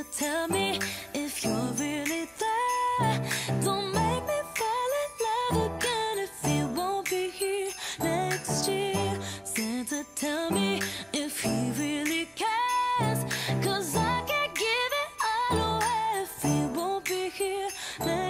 Santa, tell me if you're really there. Don't make me fall in love again if he won't be here next year. Santa, tell me if he really cares. Cause